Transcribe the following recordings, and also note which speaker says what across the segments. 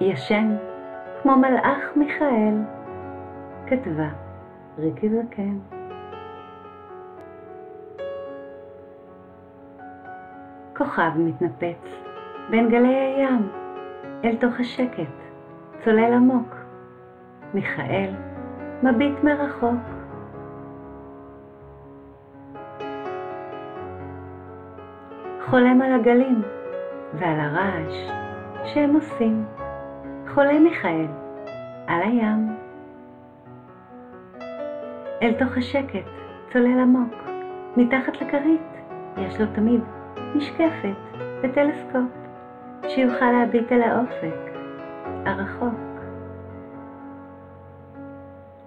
Speaker 1: ישן כמו מלאך מיכאל, כתבה ריקי זקן. כוכב מתנפץ בין גלי הים אל תוך השקט, צולל עמוק. מיכאל מביט מרחוק. חולם על הגלים ועל הרעש שהם עושים. חולה מיכאל על הים. אל תוך השקט צולל עמוק, מתחת לכרית יש לו תמיד משקפת וטלסקופ, שיוכל להביט אל האופק הרחוק.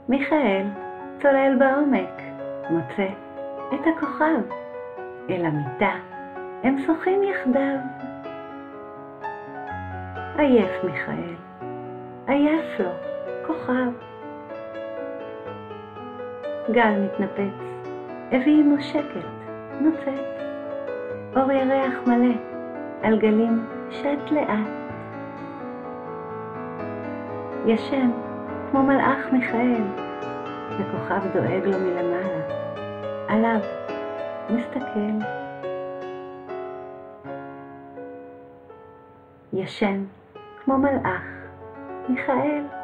Speaker 1: מיכאל צולל בעומק, מוצא את הכוכב, אל המיטה הם שוחים יחדיו. עייף מיכאל, עייף לו, כוכב. גל מתנפץ, הביא עמו שקט, נוצץ. אור ירח מלא, על גלים שט לאט. ישן כמו מלאך מיכאל, וכוכב דואג לו מלמעלה. עליו מסתכל. ישן כמו מלאך, מיכאל.